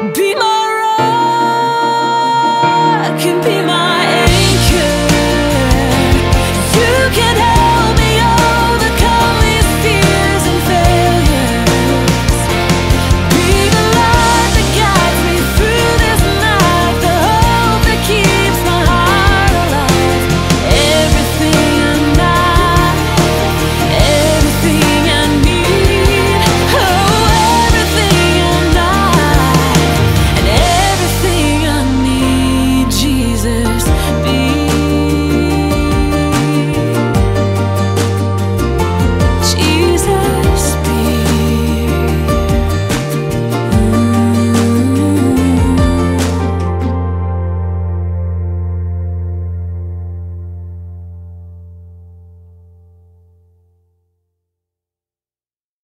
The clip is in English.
Be my